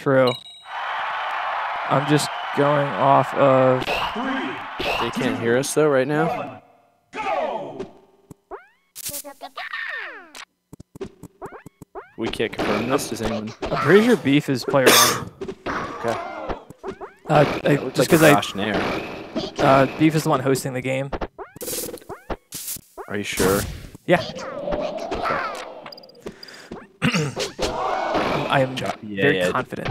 True. I'm just going off of. They can't hear us though right now. We can't confirm this. Does anyone? I'm pretty sure Beef is player one. Okay. Uh, I, just like I Josh Nair. uh, Beef is the one hosting the game. Are you sure? Yeah. I am Yeah, very yeah. confident.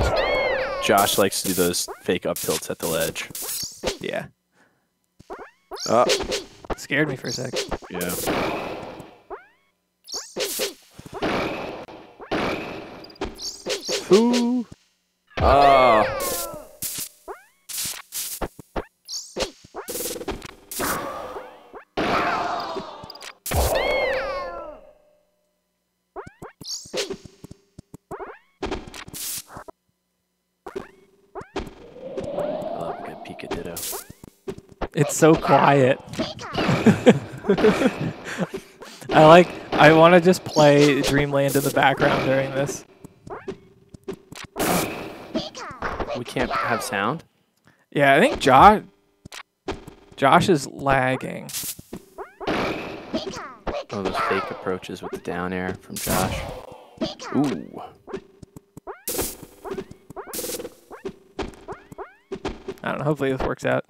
Josh likes to do those fake up tilts at the ledge. Yeah. Oh, Scared me for a sec. yeah. Who? Oh. It's so quiet. I like. I want to just play Dreamland in the background during this. We can't have sound? Yeah, I think Josh. Josh is lagging. Oh, those fake approaches with the down air from Josh. Ooh. I don't know. Hopefully this works out.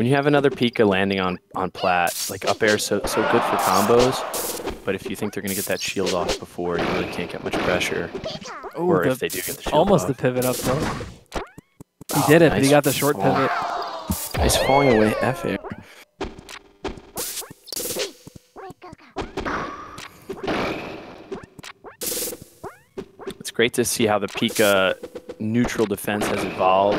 When you have another Pika landing on, on plat, like up air so, so good for combos, but if you think they're going to get that shield off before, you really can't get much pressure. Ooh, or the- if they do get the shield almost off. the pivot up though. He Oh, did it, but he nice got the short fall. pivot. Nice falling away F air. It's great to see how the Pika neutral defense has evolved,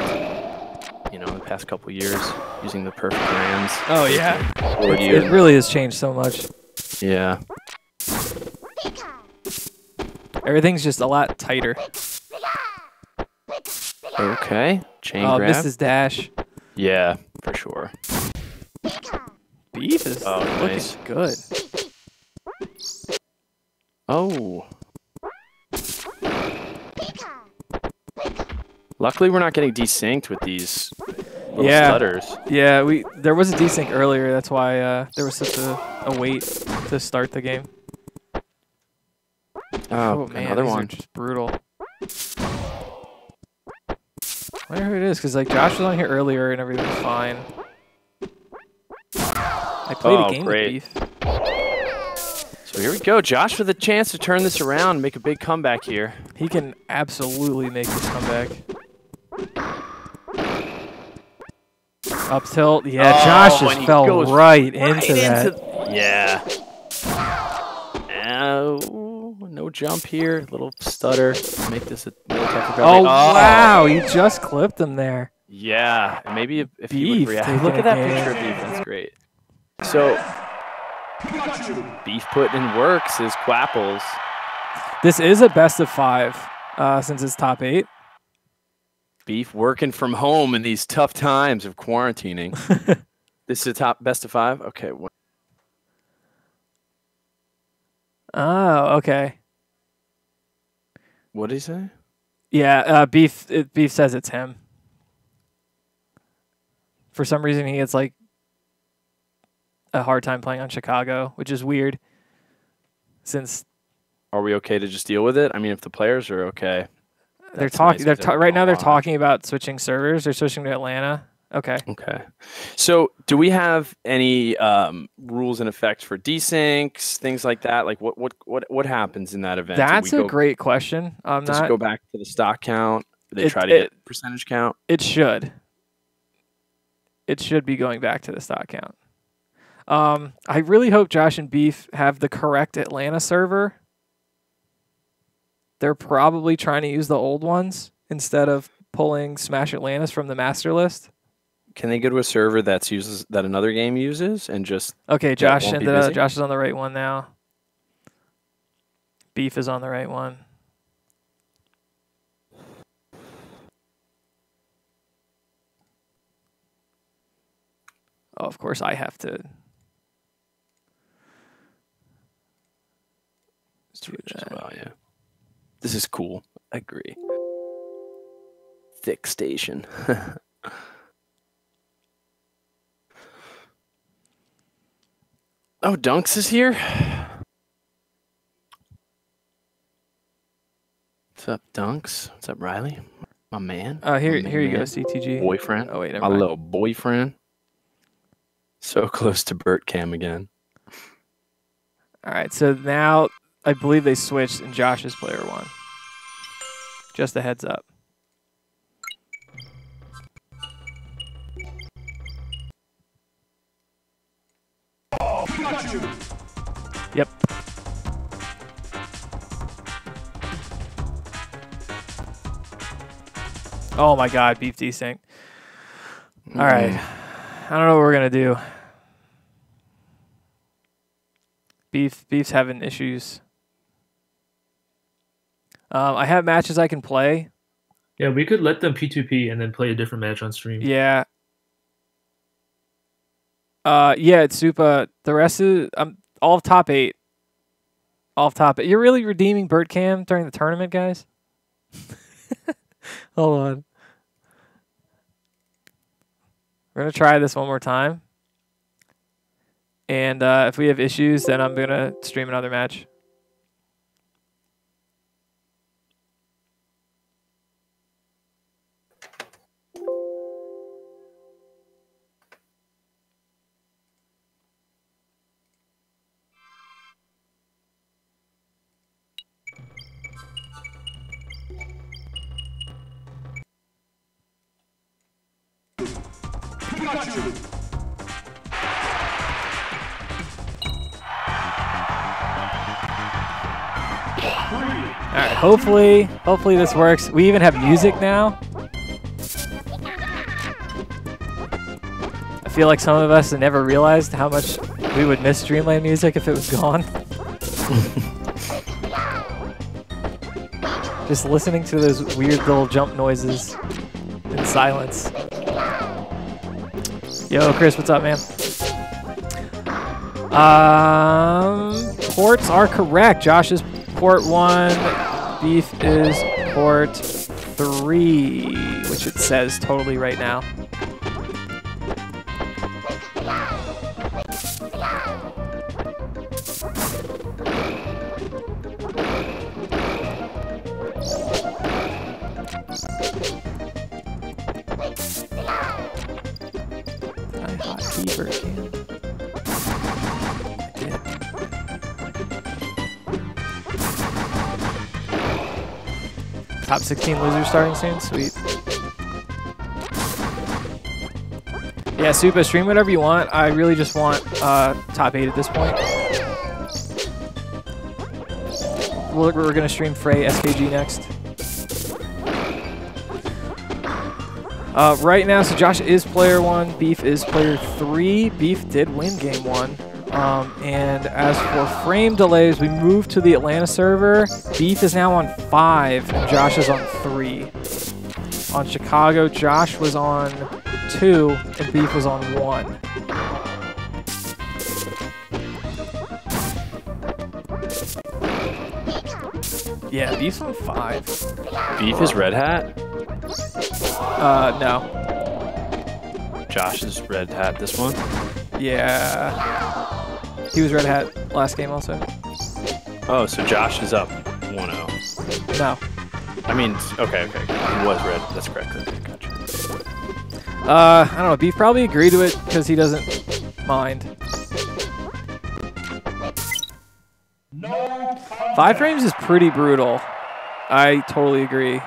know, in the past couple years, using the perfect rams. Oh yeah, it, it really has changed so much. yeah. Everything's just a lot tighter. Okay. Chain Oh, grab. missed his dash. Yeah, for sure. Beef is Oh, looking nice. good. Oh. Luckily, we're not getting desynced with these little Yeah. stutters. Yeah, we there was a desync earlier. That's why uh, there was such a, a wait to start the game. Oh, man, another one. just brutal. I wonder who it is, because like Josh was on here earlier and everything was fine. I played Oh, a game great. with Beef. So here we go. Josh with a chance to turn this around and make a big comeback here. He can absolutely make this comeback. Up tilt. Yeah, Oh, Josh just fell goes right, into that. Yeah. Oh, no jump here. Little stutter. Make this a more tougher Oh, comeback. wow. You just clipped him there. Yeah, maybe if, if he would react. Look at that hit. picture of Beef. That's great. So, Beef putting in works is Quapples. This is a best of five uh, since it's top eight. Beef working from home in these tough times of quarantining. this is the top best of five. Okay. Oh, okay. What did he say? Yeah, uh, beef. It, beef says it's him. For some reason, he gets like a hard time playing on Chicago, which is weird. Since Are we okay to just deal with it? I mean, if the players are okay. They're talking, nice they're 'cause ta- they're right now they're talking about switching servers. They're switching to Atlanta. Okay. Okay. So, do we have any um, rules in effect for desyncs, things like that? Like, what what what what happens in that event? That's a go- great question. I'm Does not. it go back to the stock count? Do they It- try to it- get percentage count? It should. It should be going back to the stock count. Um, I really hope Josh and Beef have the correct Atlanta server. They're probably trying to use the old ones instead of pulling Smash Atlantis from the master list. Can they go to a server that's uses that another game uses and just Okay, Josh won't be ended up, uh, busy? Josh is on the right one now. Beef is on the right one. Oh, of course I have to switch as well? Yeah. This is cool. I agree. Thick station. oh, Dunks is here. What's up, Dunks? What's up, Riley? My man. Uh, here, My here you go. CTG. Boyfriend. Oh wait, never My mind. little boyfriend. So close to Burt Cam again. All right, so now I believe they switched and Josh is player one. Just a heads up. Yep. Oh my god, beef desync. All right. Mm. I don't know what we're going to do. Beef Beef's having issues. Um, I have matches I can play. Yeah, we could let them P2P and then play a different match on stream. Yeah. Uh, yeah, it's super. The rest of um, all of top eight. All of top eight. You're really redeeming Burt Cam during the tournament, guys. Hold on. We're gonna try this one more time. And uh, if we have issues, then I'm gonna stream another match. All right, hopefully, hopefully this works. We even have music now. I feel like some of us have never realized how much we would miss Dreamland music if it was gone. Just listening to those weird little jump noises in silence. Yo, Chris, what's up, man? Um, ports are correct. Josh is port one. Beef is port three, which it says totally right now. Top 16 loser starting soon? Sweet. Yeah, Supa, stream whatever you want. I really just want uh, top 8 at this point. We're, we're going to stream Frey SKG next. Uh, right now, so Josh is player 1, Beef is player 3. Beef did win game 1. Um, and as for frame delays, we move to the Atlanta server. Beef is now on 5, and Josh is on 3. On Chicago, Josh was on 2, and Beef was on 1. Yeah, Beef's on 5. Beef is Red Hat. Uh, no. Josh is Red Hat this one. Yeah. He was Red Hat last game also. Oh, so Josh is up 1-0. No. I mean, okay, okay. He was red. That's correct. Okay, gotcha. Uh, I don't know. Beef probably agreed to it because he doesn't mind. Five frames is pretty brutal. I totally agree.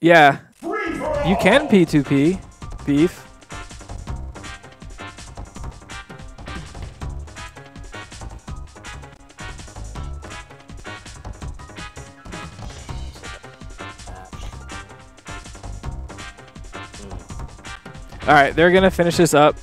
Yeah. You can P2P, Beef. All right, they're gonna finish this up.